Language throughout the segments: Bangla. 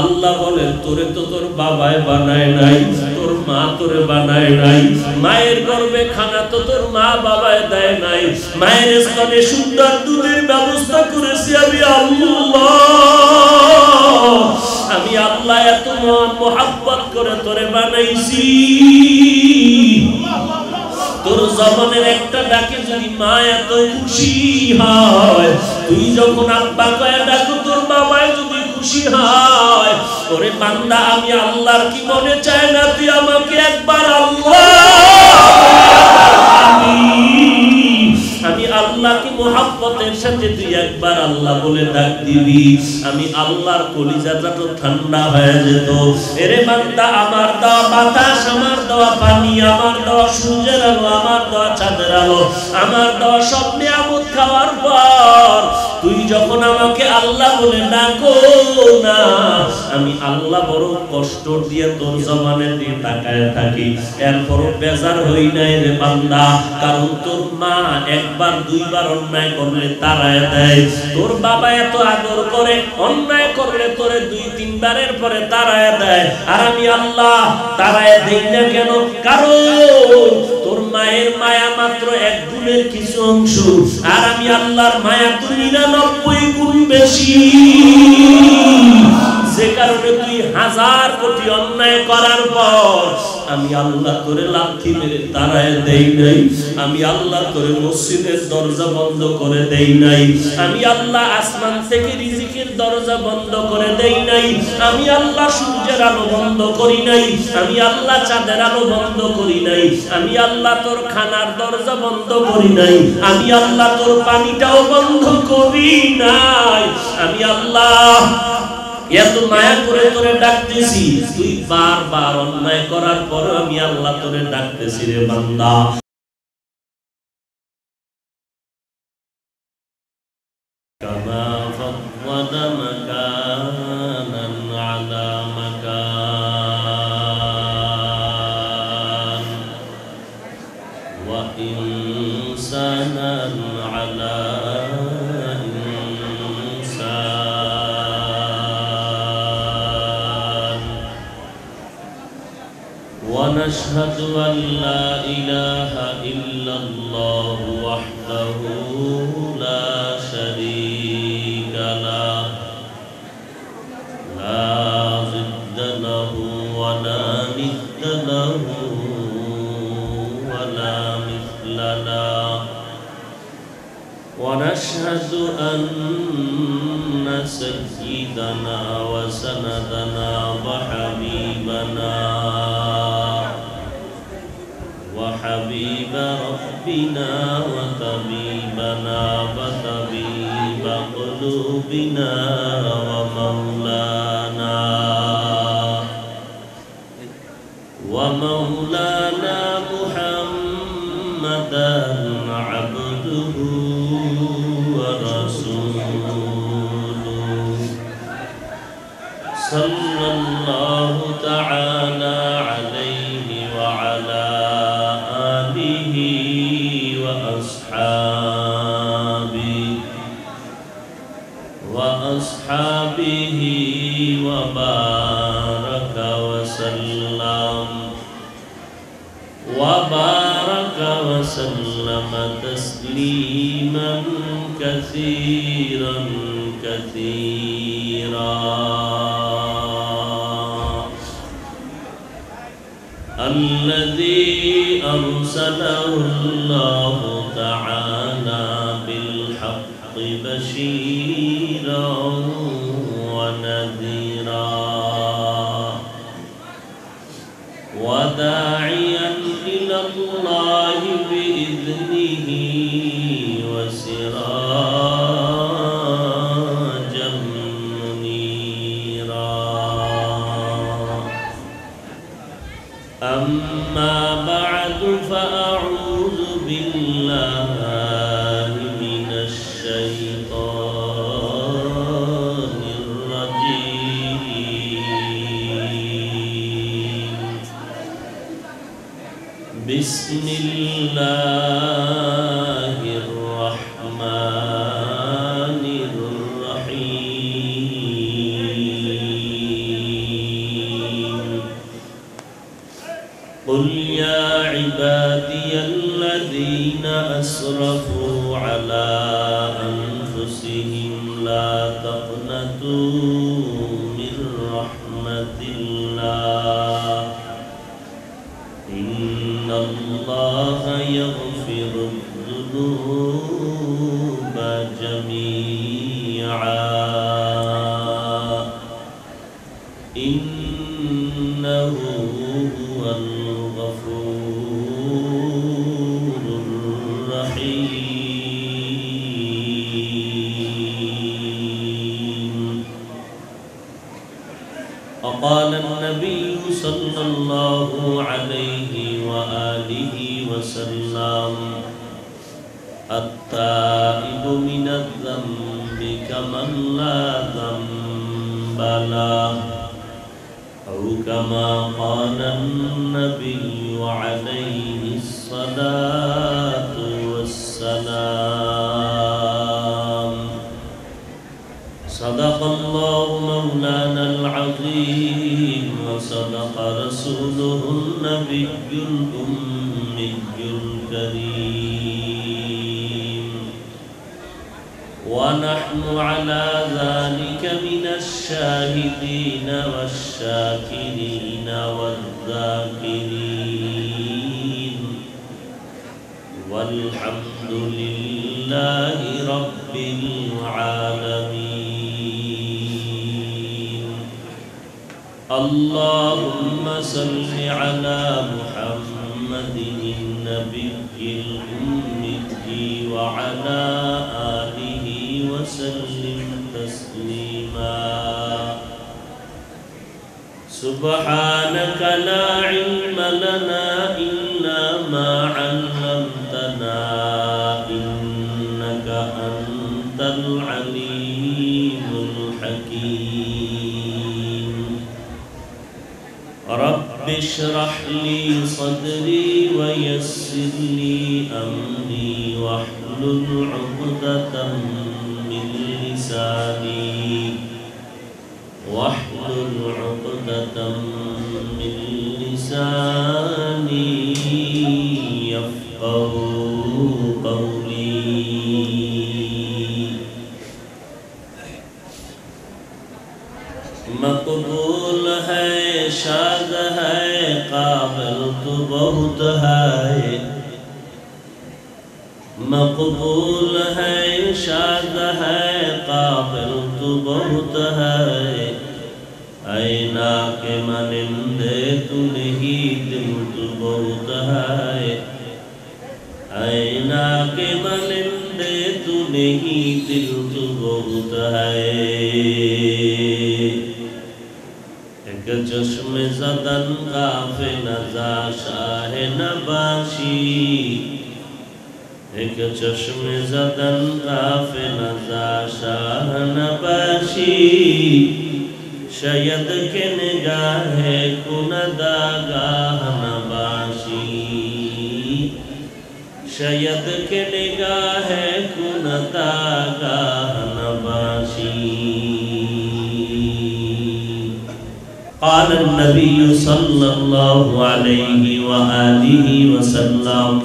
আল্লাহ বলেন, তোরে তো তোর বাবায় বানায় নাই, তোর মা তোরে বানায় নাই। মায়ের গর্ভে খানা তো তোর মা বাবায় দেয় নাই। মায়ের স্তনে সুন্দর দুধের ব্যবস্থা করেছি আমি আল্লাহ। আমি আল্লাহ এত মোহাব্বত করে তোরে বানাইছি। তোর জবানের একটা ডাকে যদি মা এত খুশি হয়, তুই যখন আব্বা কয়ে ডাকো, তোর বাবায় খুশি হয়। ওরে বান্দা, আমি আল্লাহর কি মনে চায় না? তুই আমাকে একবার আল্লাহ আমি আল্লাহকে মোহাব্বতের সাথে তুই একবার আল্লাহ বলে ডাক দিবি। আমি আল্লাহর কলিজাটা তো ঠান্ডা হয়ে যেত। এরে বান্দা, আমার দেওয়া বাতাস, আমার দেওয়া পানি, আমার দেওয়া সূর্যের আলো, আমার দেওয়া চাঁদের আলো, আমার দেওয়া সব নিয়ামত খাওয়ার পর তুই যখন আমাকে আল্লাহ বলে ডাকো না, আমি আল্লাহ বড় কষ্ট দিয়ে তোর জমানের দিয়ে তাকায় থাকি। এরপরও বেজার হই নাই রে বান্দা, কারণ তোর মা একবার, দুইবার অন্যায় করলে তারায় দেয়। তোর বাবা এত আদর করে, অন্যায় করলে তোরে দুই, তিনবারের পরে তারায় দেয়। আর আমি আল্লাহ তারায় দেই না কেন? কারণ তোর মায়ের মায়া মাত্র এক গুণের কিছু অংশ আর আমি আল্লাহর মায়া তো নিরানব্বই গুণ বেশি। যে কারণে তুই হাজার কোটি অন্যায় করার পর আমি আল্লাহ করে লাথি মেরে তারায় দেই নাই, আমি আল্লাহ করে মসজিদের দরজা বন্ধ করে দেই নাই, আমি আল্লাহ আসমান থেকে রিজিকের দরজা বন্ধ করে দেই নাই, আমি আল্লাহ সূর্যের আলো বন্ধ করি নাই, আমি আল্লাহ চাঁদের আলো বন্ধ করি নাই, আমি আল্লাহ তোর খানার দরজা বন্ধ করি নাই, আমি আল্লাহ তোর পানিটাও বন্ধ করি নাই, আমি আল্লাহ এত মায়া করে তোরে ডাকতেছি তুই বারবার অন্যায় করার পর আমি আল্লাহ তোরে ডাকতেছি রে বান্দা। وسندنا وحبيبنا وحبيب ربنا وطبيبنا وطبيب قلوبنا ومولانا الذي أرسله الله تعالى بالحق بشيرا ونذيرا وداعيا إلى الله بإذنه وسراجا قل يا عبادي الذين أسرفوا على أنفسهم لا تقنطوا له أو كما قال النبي عليه الصلاة والسلام. صدق الله مولانا العظيم وصدق رسوله النبي الأمي الكريم. ونحن على ذلك من الشاهدين والشاكرين والذاكرين والحمد لله رب العالمين. اللهم صل على محمد النبي الأمي وعلى سبحانك لا علم لنا إلا ما علمتنا إنك أنت العليم الحكيم. رب اشرح لي صدري ويسر لي أمري واحلل عقدة من لساني के मानिंदे तुलहीद मुतु बहुत है। आईना के मानिंदे तू नहीं दिल बहुत है। एक चश्मे जदन काफे नजा शाह नबाशी। एक चश्मे जदन काफे नजा शाह नबाशी। शयद के निगाह कुनदा गाहन बाशी शयद के निगाह कुनदा गाहन बाशी قال النبي صلى الله عليه وآله وسلم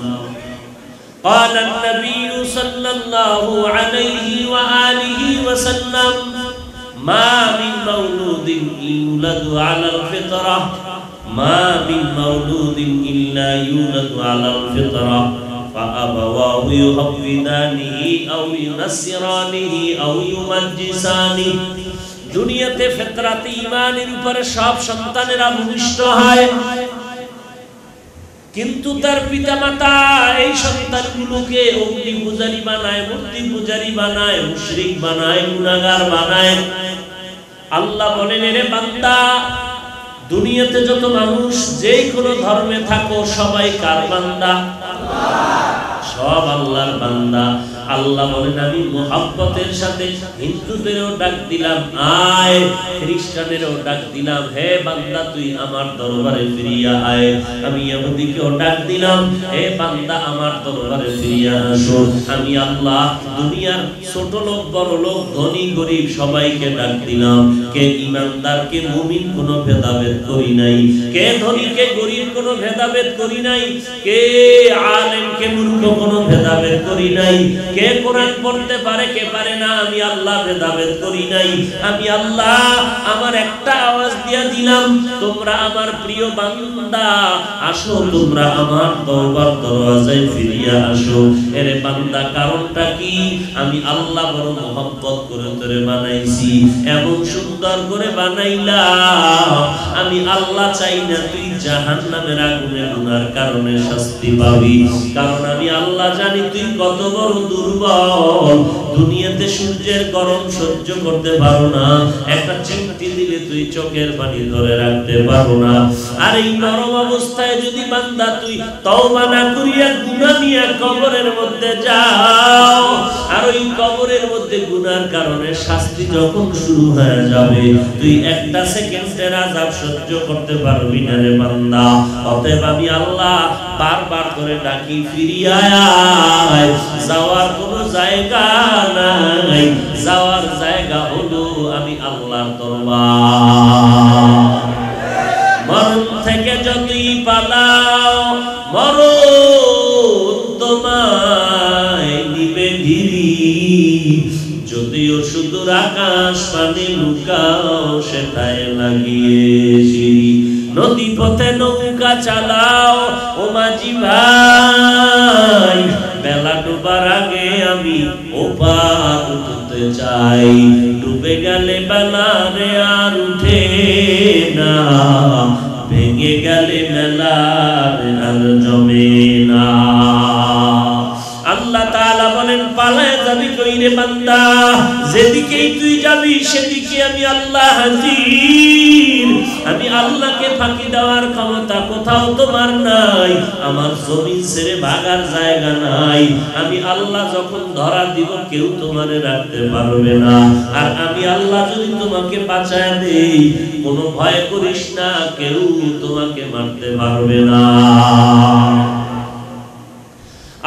قال النبي صلى الله عليه وآله وسلم ما من مولود يولد على الفطرة ما من مولود إلا يولد على الفطرة فأبواه يهودانه أو ينصرانه أو يمجسانه দুনিয়াতে ফেতরাতে ইমানের উপরে সব সন্তানেরা ভূমিষ্ঠ হয় কিন্তু তার পিতামাতা এই সন্তানগুলোকে অগ্নি পূজারি বানায় মূর্তি পূজারি বানায় মুশরিক বানায় গুনাহগার বানায় আল্লাহ বলেন রে বান্দা, দুনিয়াতে যত মানুষ যে কোনো ধর্মে থাকো, সবাই কার বান্দা? সব আল্লাহর বান্দা। আল্লাহ বলেন, আমি মোহাব্বতের সাথে হিন্দুদেরও ডাক দিলাম, আয়, খ্রিস্টানেরও ডাক দিলাম, হে বান্দা, তুই আমার দরবারে ফিরিয়া আয়। আমি ইহুদিকেও ডাক দিলাম, হে বান্দা, আমার দরবারে ফিরিয়া আসো। আমি আল্লাহ, দুনিয়ার ছোট লোক, বড় লোক, ধনী, গরিব সবাইকে ডাক দিলাম, কে ইমানদার কে মুমিন কোনো ভেদাভেদ করি নাই, কে ধনী কে গরিব কোনো ভেদাভেদ করি নাই, কে আলেম কে মূর্খ কোনো ভেদাভেদ করি নাই কোরআন পড়তে পারে, কে পারে না, আমি আল্লাহ ভেদাভেদ করি নাই। আমি আল্লাহ, আমার একটা আওয়াজ দিয়া দিলাম, তোমরা আমার প্রিয় বান্দা, আসো, তোমরা আমার দরবার দরওয়াজায় ফিরিয়া আসো। এরে বান্দা, কারণটা কি? আমি আল্লাহ বড় মোহাম্মত করে তোরে বানাইছি, এমন সুন্দর করে বানাইলাম আমি আল্লাহ চাই না তুই জাহান্নামের আগুনে গুনার কারণে শাস্তি পাবি, কারণ আমি আল্লাহ জানি তুই কত বড় দুর্বল দুনিয়াতে সূর্যের গরম সহ্য করতে পারো না, একটা চিমটি দিলে তুই চোখের পানি ধরে রাখতে পারো না। আর এই নরম অবস্থায় যদি বান্দা তুই তওবা না করিয়া গুনাহ নিয়ে কবরের মধ্যে যাও, আর ওই কবরের মধ্যে গুনার কারণে শাস্তি যখন শুরু হয়ে যাবে, তুই একটা সেকেন্ডের আযাব সহ্য করতে পারবি না রে বান্দা। অতএব আমি আল্লাহ বারবার করে ডাকি, ফিরিয়া যাওয়ার কোনো জায়গা নাই। যাওয়ার জায়গা হলো আমি আল্লাহর দরবার। মরণ থেকে যতই পালাও, মরণ তোমায় নিবে ধীরি যদিও শুধু আকাশ পানি লুকাও সেটাই লাগিয়েছি নদী পথে নৌকা চালাও, ও মাঝি ভাই। বেলা ডুবার আগে আমি ওপার উঠতে চাই। ডুবে গেলে বেলা রে আর উঠে না। ভেঙে গেলে মেলা আর জমে না। কই রে যেদিকেই তুই যাবি, সেদিকে আমি আল্লাহ হাজির। আমি আল্লাহকে ফাঁকি দেওয়ার ক্ষমতা কোথাও তোমার নাই। আমার জমিন ছেড়ে ভাগার জায়গা নাই। আমি আল্লাহ যখন ধরা দিব, কেউ তোমারে রাখতে পারবে না। আর আমি আল্লাহ যদি তোমাকে বাঁচায় দেই, কোনো ভয় করিস না, কেউ তোমাকে মারতে পারবে না।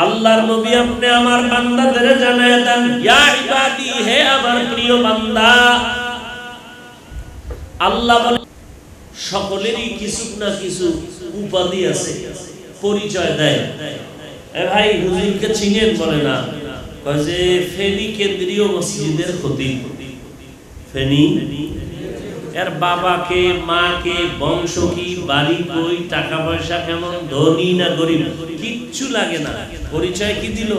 আল্লাহর নবী আপনি আমার বান্দাদের জানায় দেন, ইয়া ইবাদি, হে আমার প্রিয় বান্দা। আল্লাহ বলে সকলেরই কিছু না কিছু উপাধি আছে পরিচয় দেয়। ভাই হুজুরকে চিনেন বলে না। যে ফেনী কেন্দ্রীয় মসজিদের খতিব ফেনী? এর বাবাকে মাকে বংশ কি বাড়ি কই টাকা পয়সা কেমন ধনী না গরিব? কিচ্ছু লাগে না। পরিচয় কি দিল?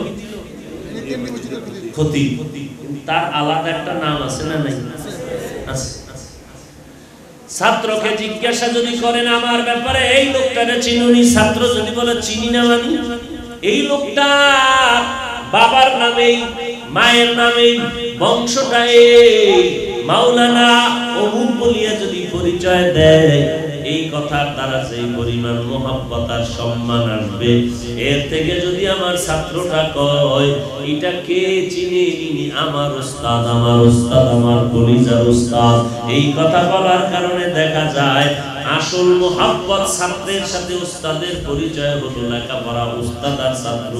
ক্ষতি তার আলাদা একটা নাম আছে না নাই? আছে। ছাত্রকে জিজ্ঞাসা যদি করেন আমার ব্যাপারে, এই লোকটাকে চিনুনি? ছাত্র যদি বলে, চিনি না মানি। এই লোকটা বাবার নামে মায়ের নামে বংশটা এই মাওলানা অমুক বলিয়া যদি পরিচয় দেয় এই কথার দ্বারা যে পরিমাণ মোহাব্বত আর সম্মান আসবে, এর থেকে যদি আমার ছাত্রটা কয়, এটা কে চিনি নিনি? আমার উস্তাদ আমার উস্তাদ আমার কলিজার উস্তাদ এই কথা বলার কারণে দেখা যায় আসল মোহাব্বত ছাত্রের সাথে উস্তাদের পরিচয় হলো লেখাপড়া উস্তাদ আর ছাত্র।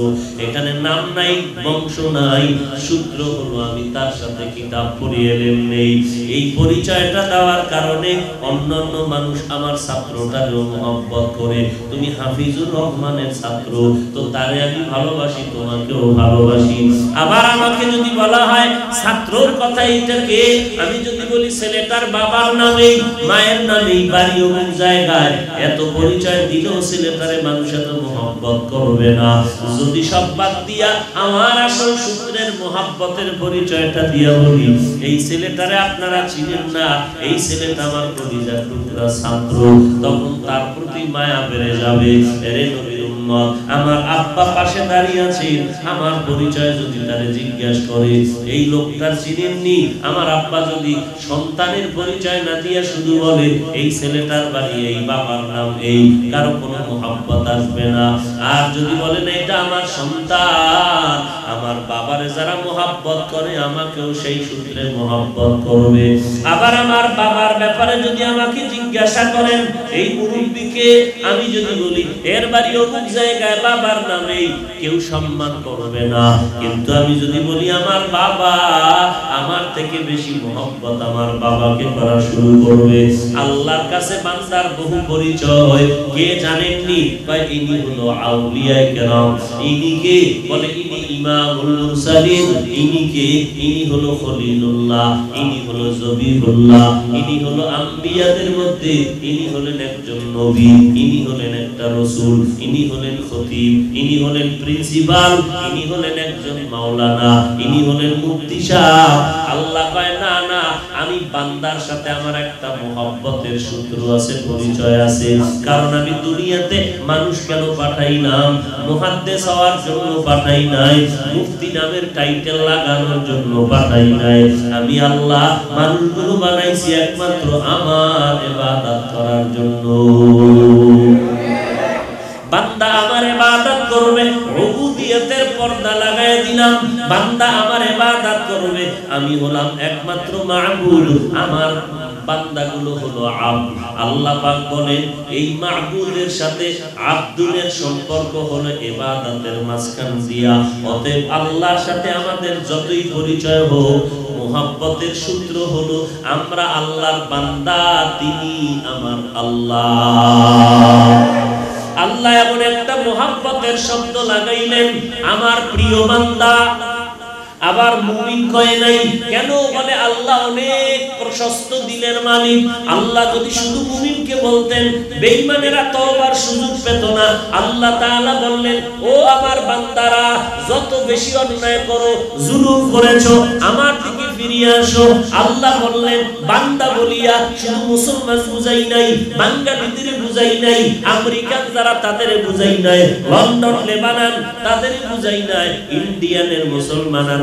এখানে নাম নাই, বংশ নাই, সূত্র হলো আমি তার সাথে কিতাব পড়িয়ে এলেন নেই। এই পরিচয়টা দেওয়ার কারণে অন্যান্য মানুষ আমার ছাত্রটাকেও মোহাব্বত করে। তুমি হাফিজুর রহমানের ছাত্র, তো তারে আমি ভালোবাসি, তোমাকেও ভালোবাসি। আবার আমাকে যদি বলা হয়, ছাত্রর কথা এটাকে আমি যদি বলি, ছেলেটার বাবার নামেই, মায়ের নামেই বাড়ি অমুক জায়গায় এত পরিচয় দিলেও ছেলেটারে মানুষ এত করবে না। যদি সব বাদ দিয়া আমার আসল পরিচয়টা দিয়া বলি, এই ছেলেটারে আপনারা চিনেন না, এই ছেলেটা আমার কলিজার ছাত্র। তখন তার প্রতি মায়া বেড়ে যাবে। নবীর উম্মত আমার আব্বা পাশে দাঁড়িয়ে আছে আমার পরিচয় যদি তারে জিজ্ঞাসা করে, এই লোকটা চিনেননি? আমার আব্বা যদি সন্তানের পরিচয় না দিয়ে শুধু বলে, এই ছেলেটার বাড়ি, এই বাবার নাম এই, কারও কোনো মোহাব্বত আসবে না। আর যদি বলেন এটা আমার সন্তান, আমার বাবারে যারা মোহাব্বত করে, আমাকেও সেই সূত্রে মোহাব্বত করবে। আবার আমার বাবার ব্যাপারে যদি আমাকে জিজ্ঞাসা করেন, এই মুরব্বীকে আমি যদি বলি, এর বাড়ি অমুক জায়গায় বাবার নামেই কেউ সম্মান করবে না। কিন্তু আমি যদি বলি, আমার বাবা, আমার থেকে বেশি মোহব্বত আমার বাবাকে করা শুরু করবে। আল্লাহর কাছে বান্দার বহু পরিচয়। কে জানেননি? বা ইনি হলো আউলিয়া কেরাম। ইনি কে? বলে, ইনি ইমামুল মুরসালিন। ইনি কে? ইনি হলো খলিলুল্লাহ। ইনি হলো জবিহুল্লাহ। ইনি হলো আম্বিয়াদের মধ্যে। ইনি হলেন একজন নবী। ইনি হলেন একটা রসুল। ইনি হলেন খতিব, ইনি হলেন প্রিন্সিপাল ইনি হলেন একজন মাওলানা, ইনি হলেন মুফতি সাহেব। আল্লাহ কয়, না না, আমি বান্দার সাথে আমার একটা মোহব্বতের সূত্র আছে, পরিচয় আছে। কারণ আমি দুনিয়াতে মানুষ কেন পাঠাইলাম মুহাদ্দিস হওয়ার জন্য পাঠাই নাই, মুফতি নামের টাইটেল লাগানোর জন্য পাঠাই নাই। আমি আল্লাহ মানুষগুলো বানাইছি একমাত্র আমার ইবাদত করার জন্য। ইবাদত করবে, রুবুবিয়তের পর্দা লাগায় দিলাম, বান্দা আমার ইবাদত করবে। আমি হলাম একমাত্র মাহবুব আমার বান্দাগুলো হলো আব্দ। আল্লাহ পাক বলেন, এই মাহবুদের সাথে আব্দুলের সম্পর্ক হলো ইবাদতের মাঝখান দিয়া। অতএব আল্লাহর সাথে আমাদের যতই পরিচয় হোক, মোহাব্বতের সূত্র হলো, আমরা আল্লাহর বান্দা, তিনি আমার আল্লাহ। আল্লাহ এমন একটা মহাব্বতের শব্দ লাগাইলেন আমার প্রিয় বান্দা। আবার মুমিন কয় নাই? কেন? বলে আল্লাহ অনেক প্রশস্ত দিলের মালিক। আল্লাহ যদি শুধু মুমিনকে বলতেন, বেঈমানেরা তওবার সুযোগ পেত না। আল্লাহ তাআলা বললেন, ও আমার বান্দারা, যত বেশি অন্যায় করো, জুলুম করেছ, আমার দিকে ফিরিয়ে আসো। আল্লাহ বললেন, বান্দা বলিয়া শুধু মুসলমান বুঝাই নাই, বাঙ্গালীদের বুঝাই নাই, আমেরিকান যারা তাদের বুঝাই নাই, লন্ডন, লেবানন তাদের বুঝাই নাই, ইন্ডিয়ানের মুসলমান আর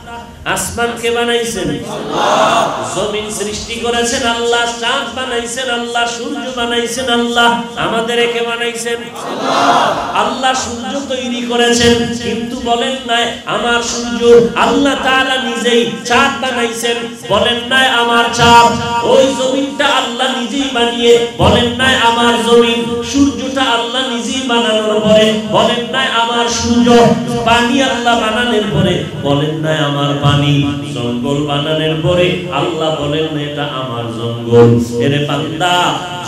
আসমান কে বানাইছেন জমিন সৃষ্টি করেছেন আল্লাহ চাঁদ বানাইছেন আল্লাহ সূর্য বানাইছেন আল্লাহ আমাদের কে বানাইছেন? আল্লাহ। সূর্য তৈরি করেছেন কিন্তু বলেন নাই আমার সূর্য আল্লাহ তাআলা নিজেই চাঁদ বানাইছেন। বলেন নাই আমার চাঁদ ওই জমিনটা আল্লাহ নিজেই বানিয়ে বলেন নাই আমার জমিন সূর্যটা আল্লাহ নিজেই বানানোর পরে বলেন নাই আমার সূর্য পানি আল্লাহ বানানোর পরে বলেন নাই আমার পানি জঙ্গল বানানোর পরে আল্লাহ বলেন, এটা আমার জঙ্গল। এরে বান্দা,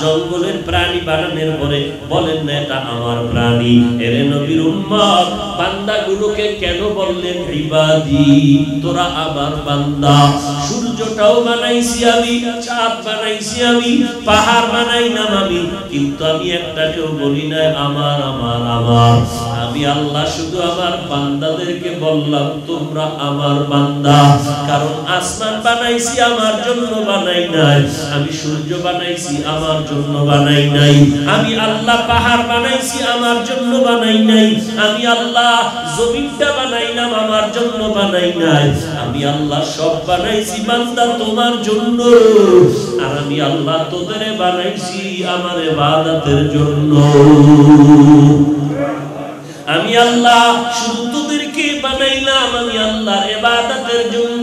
জঙ্গলের প্রাণী বানানোর পরে বলেন না এটা আমার প্রাণী। এরে নবীর উম্মত, বান্দাগুলোকে কেন বললেন, ইবাদি, তোরা আমার বান্দা। সূর্যটাও বানাইছি আমি, চাঁদ বানাইছি আমি, পাহাড় বানাইলাম আমি, কিন্তু আমি একটাকেও বলি না আমার আমার আমার। আমি আল্লাহ শুধু আমার বান্দাদেরকে বললাম, তোমরা আমার বান্দা। কারণ আসমান বানাইছি, আমার জন্য বানাই নাই। আমি সূর্য বানাইছি, আমার জন্য বানাই নাই। আমি আল্লাহ পাহাড় বানাইছি, আমার জন্য বানাই নাই। আমি আল্লাহ জমিনটা বানাইলাম, আমার জন্য বানাই নাই। আমি আল্লাহ সব বানাইছি বান্দা তোমার জন্য। আর আমি আল্লাহ তোদের বানাইছি আমার ইবাদতের জন্য। আমি আল্লাহ শুধু তোদেরকে বানাইলাম, আমি আল্লাহ ইবাদতের জন্য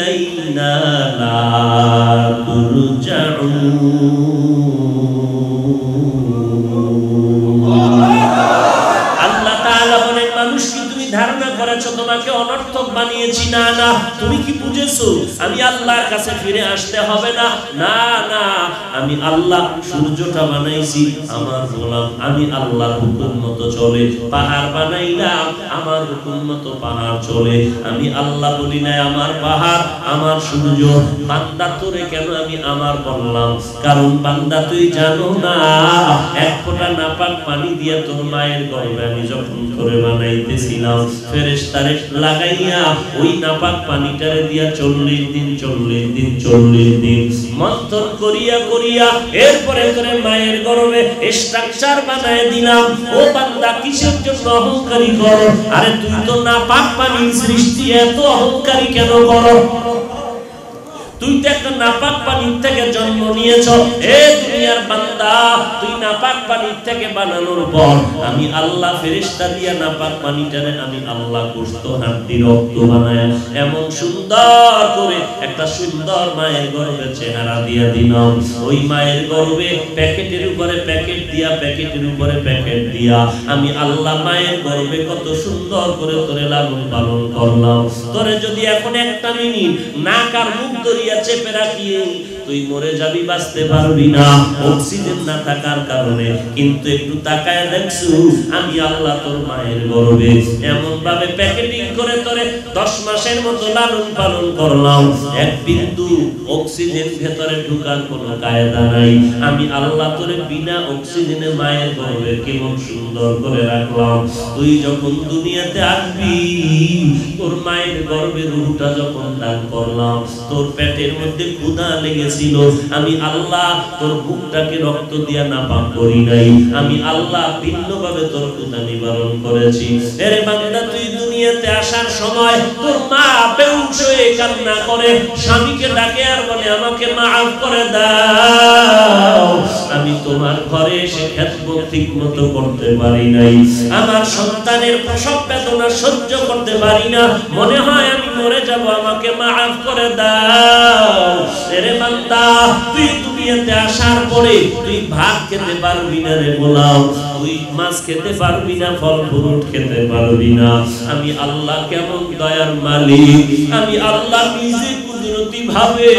ইলাইনা লা তুরজাউন আল্লাহ তাআলা বলেন মানুষ কি তুমি ধারণা করেছ, তোমাকে অনর্থক বানিয়েছি, না না। তুমি কি বুঝেছ? আমি আল্লাহর কাছে ফিরে আসতে হবে না? না না। আমি আল্লাহ সূর্যটা বানাইছি, আমার গোলাম। আমি আল্লাহর হুকুম মতো চলে। পাহাড় বানাইলাম, আমার হুকুম মতো পাহাড় চলে। আমি আল্লাহ বলি না আমার পাহাড়, আমার সূর্য। বান্দা তোরে কেন আমি আমার বললাম? কারণ বান্দা তুই জানো না। এক ফোঁটা নাপাক পানি দিয়ে তোর মায়ের গর্ভে আমি যখন করে বানাইতেছিলাম, ফেরেশতারে লাগাইয়া ওই নাপাক পানিটারে দিয়া চল্লিশ দিন চল্লিশ দিন চল্লিশ দিন। মন্থন করিয়া করিয়া এরপরে করে মায়ের গরমে স্ট্রাকচার বানায় দিলাম। ও বান্দা কিসের জন্য অহংকারী করো আরে তুই তো নাপাক পানির সৃষ্টি, এত অহংকারী কেন করো তুই তো একটা নাপাক পানির থেকে জন্ম নিয়েছ। এ দুনিয়ার বান্দা, তুই নাপাক পানির থেকে বানানোর পর আমি আল্লাহ ফেরেশতা দিয়া নাপাক পানিটারে আমি আল্লাহ গোশত হাড্ডি রক্ত বানায়, এমন সুন্দর করে একটা সুন্দর মায়ের গর্ভে চেহারা দিয়া দিলাম। ওই মায়ের গর্ভে প্যাকেটের উপরে প্যাকেট দিয়া, প্যাকেটের উপরে প্যাকেট দিয়া আমি আল্লাহ মায়ের গর্ভে কত সুন্দর করে তোরে লালন পালন করলাম। তোরে যদি এখন একটা মিনিট নাক আর মুখ ধরিয়া চেপে রাখিয়ে তুই মরে যাবি, বাঁচতে পারবি না। অক্সিজেন না থাকার কারণে কিন্তু একটু তাকায় দেখছু, আমি আল্লাহ তোর মায়ের গর্ভে এমন ভাবে প্যাকেটিং করে তোরে দশ মাসের মতো লালন পালন করলাম। এক বিন্দু অক্সিজেন ভেতরে ঢুকার কোনো কায়দা নাই। আমি আল্লাহ তোরে বিনা অক্সিজেনে মায়ের গর্ভে কেমন সুন্দর করে রাখলাম। তুই যখন দুনিয়াতে আসবি, তোর মায়ের গর্ভে রুহটা যখন দান করলাম, তোর পেটের মধ্যে ক্ষুধা লেগেছিল আমি আল্লাহ তোর বুকটাকে রক্ত দিয়া না পাপ করি নাই। আমি আল্লাহ ভিন্নভাবে তোর ক্ষুধা নিবারণ করেছি। এর বান্দা, তুই দুনিয়াতে আসার সময় তোর মা বেউস হয়ে কান্না করে, স্বামীকে ডাকে আর বলে, আমাকে মাফ করে দাও। আমি তোমার ঘরে এসে খেদমত ঠিক মতো করতে পারি নাই। আমার সন্তানের প্রসব বেদনা সহ্য করতে পারি না। মনে হয় আমি মরে যাব, আমাকে মাফ করে দাও। এরে বান্দা, তুই দুনিয়াতে আসার পরে তুই ভাত খেতে পারবি না রে গোলাম। তুই মাছ খেতে পারবি না, ফল ফ্রুট খেতে পারবি না। আমি আল্লাহ কেমন দয়ার মালিক। আমি আল্লাহ নিজে কুদরতি ভাবে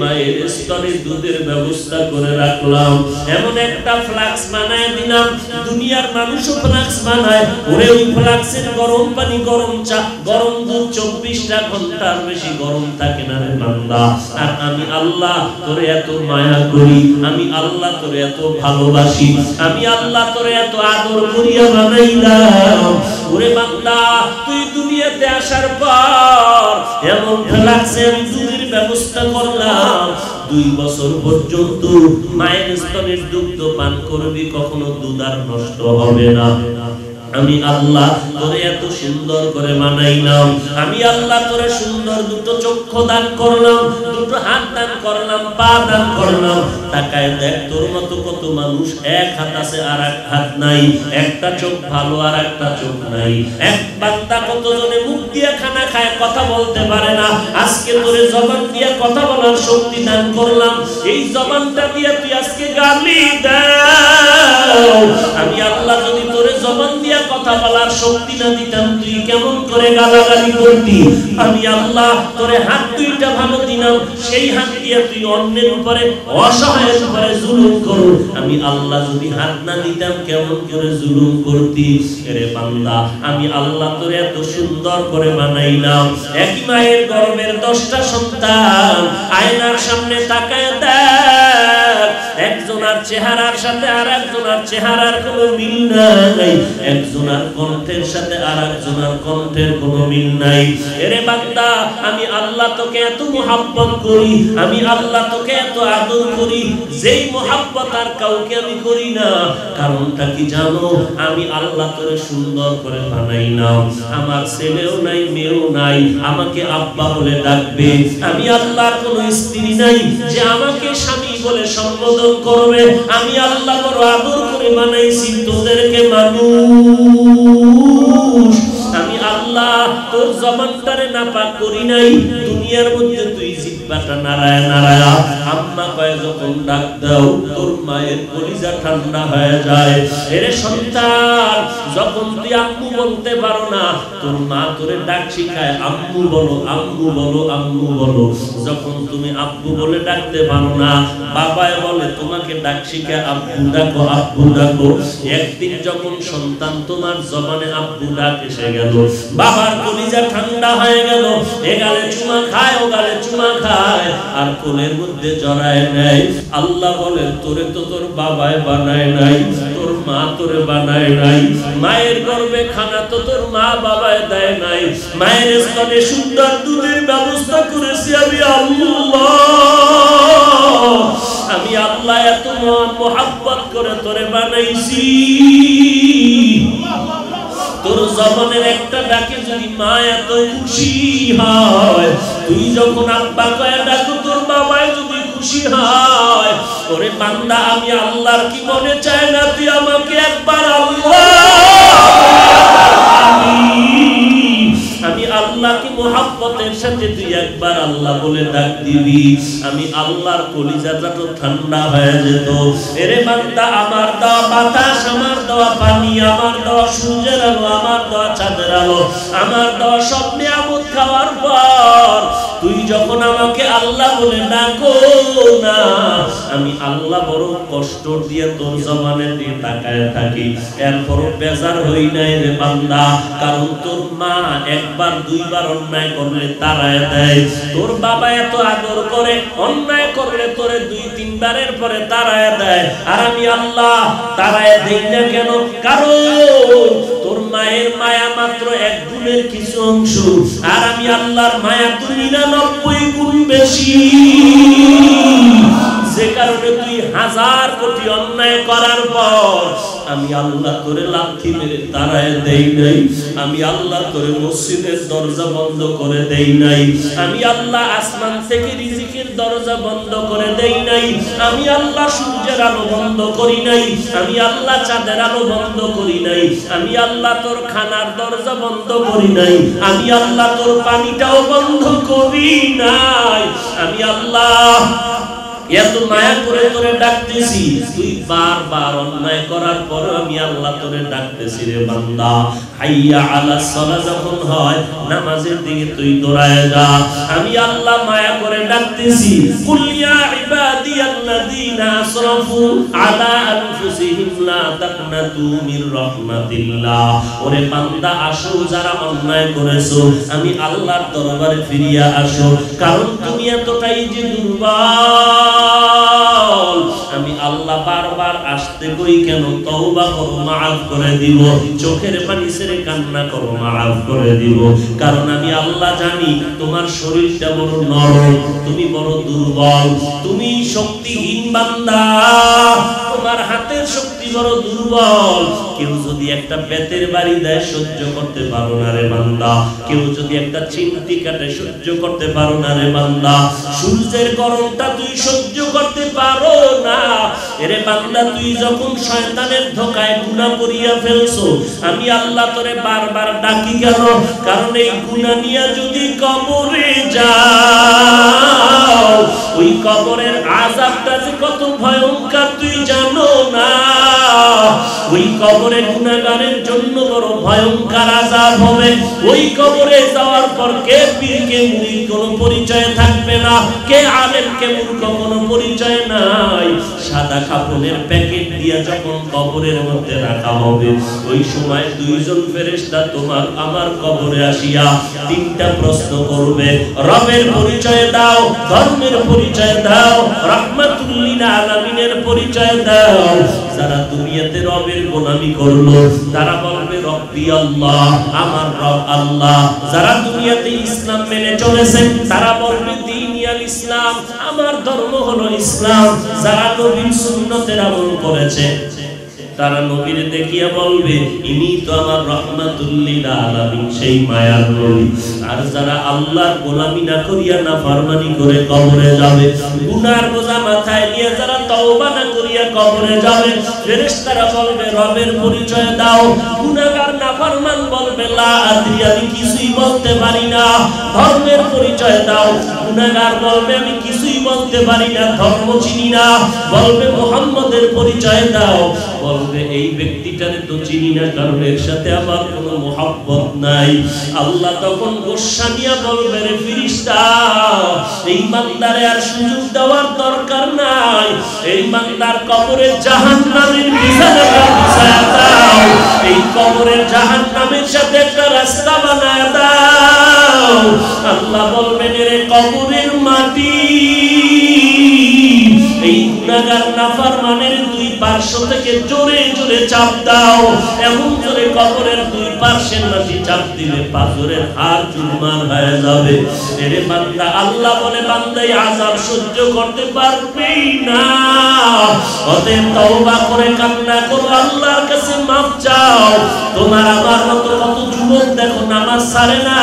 মায়ের স্তনের দুধের ব্যবস্থা করে রাখলাম? এমন একটা ফ্লাক্স বানায় দিলাম, দুনিয়ার মানুষও ফ্লাক্স বানায়। ওরে ওই ফ্লাক্সের গরম পানি, গরম চা, গরম দুধ চব্বিশটা ঘণ্টার বেশি গরম থাকে না রে বান্দা। আর আমি আল্লাহ তোরে এত মায়া করি, আমি আল্লাহ তোরে এত ভালোবাসি, আমি আল্লাহ তোরে এত আদর করিয়া বানাইলাম। ওরে বান্দা, তুই দুনিয়াতে আসার পর এমন আমি দুধের ব্যবস্থা করলাম। দুই বছর পর্যন্ত মায়ের স্তনের দুগ্ধ পান করবি, কখনো দুধ আর নষ্ট হবে না। আমি আল্লাহ তোরে এত সুন্দর করে বানাইলাম আমি আল্লাহ তোরে সুন্দর দুটো চক্ষু দান করলাম, দুটো হাত দান করলাম, পা দান করলাম। তাকায় দেখ, তোর মতো কত মানুষ এক হাত আছে আর এক হাত নাই। একটা চোখ ভালো আর একটা চোখ নাই। এক বান্দা কতজনে মুখ দিয়ে খানা খায় কথা বলতে পারে না। আজকে তোরে জবান দিয়ে কথা বলার শক্তি দান করলাম। এই জবানটা দিয়ে তুই আজকে গালি দাও। আমি আল্লাহ যদি তোরে জবান দিয়া কথা বলার শক্তি না দিতাম, তুই কেমন করে গালাগালি আমি আল্লাহ তোরে হাত দুইটা ভালো দিলাম, সেই হাত দিয়ে তুই অন্যের উপরে অসহায়ের উপরে জুলুম আমি আল্লাহ যদি হাত না দিতাম, কেমন করে জুলুম করতি? রে বান্দা, আমি আল্লাহ তোরে এত সুন্দর করে বানাইলাম। এক মায়ের গর্ভের দশটা সন্তান আয়নার সামনে তাকায় দেখ। একজনের চেহারার সাথে আর একজনের চেহারার কোনো মিল নাই। একজনের কণ্ঠের সাথে আর একজনের কণ্ঠের কোনো মিল নাই। এরে বান্দা, আমি আল্লাহ তোকে এত মোহাব্বত করি, আমি আল্লাহ তোকে এত আদর করি, যেই মোহাব্বত আর কাউকে আমি করি না। কারণটা কি জানো? আমি আল্লাহ তোরে সুন্দর করে বানাই না আমার ছেলেও নাই, মেয়েও নাই, আমাকে আব্বা বলে ডাকবে। আমি আল্লাহর কোনো স্ত্রী নাই যে আমাকে স্বামী বলে সম্বোধন করবে। আমি আল্লাহ বড় আদর করে বানাইছি তোদেরকে মানুষ। আমি আল্লাহ, তোর জবানটারে নাপাক করি নাই, দুনিয়ার মধ্যে তুই জিব্বাটা আম্মা কয় যখন ডাক দাও, তোর মায়ের কলিজা ঠান্ডা হয়ে যায়। এরে সন্তান, যখন তুই আম্মু বলতে পারো না, তোর মা তোরে ডাক শিখায়, আম্মু বলো আম্মু বলো আম্মু বলো। যখন তুমি আব্বু বলে ডাকতে পারো না বাবায় বলে, তোমাকে ডাক শিখায়, আব্বু ডাকো আব্বু ডাকো। একদিন যখন সন্তান তোমার জবানে আব্বু ডাক এসে গেল, বাবার কলিজা ঠান্ডা হয়ে গেল, এ গালে চুমা খায়, ও গালে চুমা খায়। আর কোলের মধ্যে জড়ায় নেয় আল্লাহ বলেন, তোরে তো তোর বাবায় বানায় নাই, তোর মা তোরে বানায় নাই। মায়ের গর্ভে খানা তো তোর মা বাবায় দেয় নাই। মায়ের স্তনে সুন্দর দুধের ব্যবস্থা করেছি আমি আল্লাহ। আমি আল্লাহ এত মোহাব্বত করে তোরে বানাইছি। তোর জবনের একটা ডাকে যদি মা এত খুশি হয়, তুই যখন আব্বা কয়া ডাকো, তোর বাবায় যদি খুশি হয়, ওরে বান্দা, আমি আল্লাহর কি মনে চায় না? তুই আমাকে একবার আল্লাহ আমি আল্লাহকে মোহাব্বতের সাথে তুই একবার আল্লাহ বলে ডাক দিবি। আমি আল্লাহর কলিজাটা তো ঠান্ডা হয়ে যেত। এরে বান্দা, আমার দেওয়া বাতাস, আমার দেওয়া পানি, আমার দেওয়া সূর্যের আলো, আমার দেওয়া চাঁদের আলো, আমার দেওয়া স্বপ্নে নিয়ামত খাওয়ার পর তুই যখন আমাকে আল্লাহ বলে ডাকো না, আমি আল্লাহ বড় কষ্ট দিয়ে তোর জমানের দিয়ে তাকায় থাকি। এরপরও বেজার হই নাই রে বান্দা, কারণ তোর মা একবার, দুইবার অন্যায় করলে তারায় দেয়। তোর বাবা এত আদর করে, অন্যায় করলে তোরে দুই, তিনবারের পরে তারায় দেয়। আর আমি আল্লাহ তারায় দেই না কেন? কারণ মায়ের মায়া মাত্র এক গুণের কিছু অংশ। আর আমি আল্লাহর মায়া তো নিরানব্বই গুণ বেশি। যে কারণে তুই হাজার কোটি অন্যায় করার পর আমি আল্লাহ তোরে লাথি মেরে তারায় দেই নাই। আমি আল্লাহ তোরে মসজিদের দরজা বন্ধ করে দেই নাই। আমি আল্লাহ আসমান থেকে রিজিকের দরজা বন্ধ করে দেই নাই। আমি আল্লাহ সূর্যের আলো বন্ধ করি নাই। আমি আল্লাহ চাঁদের আলো বন্ধ করি নাই। আমি আল্লাহ তোর খানার দরজা বন্ধ করি নাই। আমি আল্লাহ তোর পানিটাও বন্ধ করি নাই। আমি আল্লাহ এত মায়া করে ডাকতেছি, তুই বারবার অন্যায় করার আমি আল্লাহ তোরে ডাকতেছি রে বান্দা। হাইয়া আলা যখন হয়, নামাজের দিকে তুই দৌড়ায় যা। আমি আল্লাহ মায়া করে ডাকতেছি আসরাফু আলা আনফুসিহিম লা তাকনাতু মির রাহমাতিল্লাহ। ওরে বান্দা, আসো, যারা অন্যায় করেছ, আমি আল্লাহর দরবারে ফিরিয়া আসো। কারণ তুমি এতটাই যে দুর্বল। আমি আল্লাহ বারবার আসতে কই কেন? তওবা করো, মাফ করে দিব। চোখের পানি ছেড়ে কান্না করো, মাফ করে দিব। কারণ আমি আল্লাহ জানি, তোমার শরীরটা বড় নরম, তুমি বড় দুর্বল তুমি শক্তিহীন বান্দা। তোমার হাতের শক্তি বড় দুর্বল। কেউ যদি একটা বেতের বাড়ি দেয়, সহ্য করতে পারো না রে বান্দা। কেউ যদি একটা চিমটি কাটে, সহ্য করতে পারো না রে বান্দা। সূর্যের গরমটা তুই সহ্য করতে পারো না। এরে বান্দা, তুই যখন শয়তানের ধোকায় গুনাহ করিয়া ফেলছো, আমি আল্লাহ তোরে বারবার ডাকি কেন? কারণ এই গুনাহ নিয়ে যদি কবরে যাও, ওই কবরের আযাবটা যে কত ভয়ঙ্কর, তুই জানো না। ওই কবরে গুণাগারের জন্য বড় ভয়ঙ্কর আযাব হবে। ওই কবরে যাওয়ার পর কে পীর কে মুরিদ কোনো পরিচয় থাকবে না? কে আলেম কে মূর্খ কোনো পরিচয় নাই? সাদা কাপড়ের প্যাকেট দিয়ে যখন কবরের মধ্যে রাখা হবে, ওই সময় দুইজন ফেরেশতা তোমার আমার কবরে আসিয়া তিনটা প্রশ্ন করবে। রবের পরিচয় দাও, ধর্মের পরিচয় দাও, রাহমাতুল্লিল আলামিনের পরিচয় দাও। যারা দুনিয়াতে রবের গোলামি করল, তারা বলবে, রব্বি আল্লাহ, আমার রব আল্লাহ। যারা দুনিয়াতে ইসলাম মেনে চলেছে তারা বলবে দিনিয়াল ইসলাম আমার ধর্ম হলো ইসলাম যারা নবীর সুন্নতের আমল করেছে। তারা নবীর দেখিয়া বলবে, ইনি তো আমার রহমাতুল্লিল আলামিন, সেই মায়ার নবী। আর যারা আল্লাহর গোলামি না করিয়া না ফরমানি করে কবরে যাবে, গুনার বোঝা মাথায় নিয়ে যারা তওবা না করিয়া কবরে যাবে, ফেরেশতারা বলবে, রবের পরিচয় দাও। গুনাহগার না ফরমান বলবে, লা আদ্রি, আমি কিছুই বলতে পারি না, ধর্মের পরিচয় দাও। গুনাহগার বলবে, আমি কিছুই বলতে পারি না, ধর্ম চিনি না। বলবে, মোহাম্মদের পরিচয় দাও। বলবে এই ব্যক্তিটারে তো চিনি না, কারণ এর সাথে আমার কোনো মোহাব্বত নাই। আল্লাহ তখন গোসা নিয়ে বলবে, রে ফিরিস্তা এই বান্দারে আর সুযোগ দেওয়ার দরকার নাই। এই বান্দার কবরে জাহান নামের বিছায়া দাও। এই কবরের জাহান নামের সাথে একটা রাস্তা বানায় দাও। আল্লাহ বলবেন রে কবরের মাটি, এই গুনাহগার নাফরমানের দুই পার্শ্ব থেকে জোরে জোরে চাপ দাও। এমন জোরে কবরের দুই পার্শ্বের মাটি চাপ দিলে পাথরের হার চুরমার হয়ে যাবে। এরে বান্দা, আল্লাহ বলে, বান্দাই আযাব সহ্য করতে পারবেই না। অতএব তওবা করে কান্না করো, আল্লাহর কাছে মাফ চাও। তোমার আমার মতো কত যুবক দেখো, নামাজ ছাড়ে না।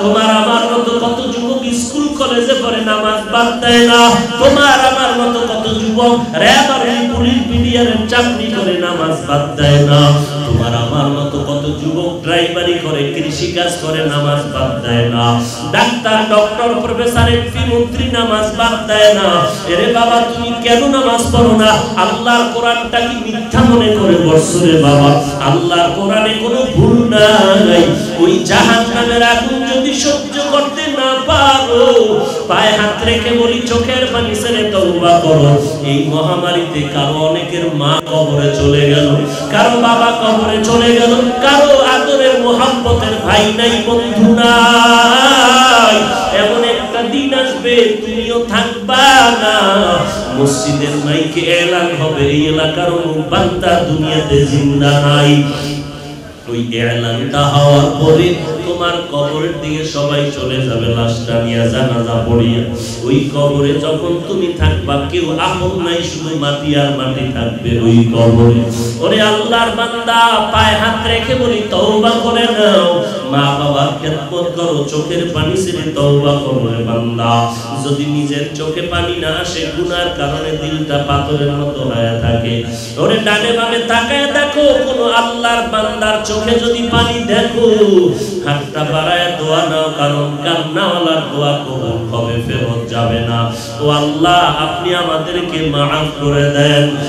তোমার আমার মতো কত যুবক স্কুল কলেজে পড়ে, নামাজ বাদ দেয় না। তোমার আমার মতো কত যুবক র্যাব পুলিশ বিডিআরের চাকরি করে, নামাজ বাদ দেয় না। তোমার আমার মতো কত যুবক ড্রাইভারি করে কৃষি কাজ করে, নামাজ বাদ দেয় না। ডাক্তার, ডক্টর, প্রফেসর, এমপি, মন্ত্রী, নামাজ বাদ দেয় না। এরে বাবা, তুমি কেন নামাজ পড়ো না? আল্লাহর কোরআনটা কি মিথ্যা মনে করে বসছো রে বাবা? আল্লাহর কোরআনে কোনো ভুল নাই। ওই জাহান্নামের আগুন যদি সহ্য করতে না পায়ে হাত রেখে বলি, চোখের পানি তওবা করো। এই মহামারীতে কারও অনেকের মা কবরে চলে গেল, কারও বাবা কবরে চলে গেল, কারও আদরের মোহাম্মতের ভাই নাই, বন্ধু নাই। এমন একটা দিন আসবে, তুমিও থাকবা না। মসজিদের মাইকে এলান হবে, এই এলাকার বান্দা দুনিয়াতে জিন্দা নাই। ওই এলানটা হওয়ার পরে তোমার কবরের দিকে সবাই চলে যাবে, লাশটা নিয়ে জানাজা পড়িয়া। ওই কবরে যখন তুমি থাকবা, কেউ আপন নাই, শুধু মাটি আর মাটি থাকবে ওই কবরে। ওরে আল্লাহর বান্দা, পায়ে হাত রেখে বলি, তওবা করে নাও। মা বাবার খেদমত করো, চোখের পানি ছেড়ে তওবা করো বান্দা। যদি নিজের চোখে পানি না আসে, গুনার কারণে দিলটা পাথরের মতো হয়ে থাকে। ওরে ডানে বামে তাকায় দেখো, কোন আল্লাহর বান্দার চোখে যদি পানি দেখো হাতটা বাড়ায় দোয়া নাও, কারণ কান্নাওয়ালার দোয়া কবুল হবে, ফেরত যাবে না। ও আল্লাহ, আপনি আমাদেরকে মাফ করে দেন।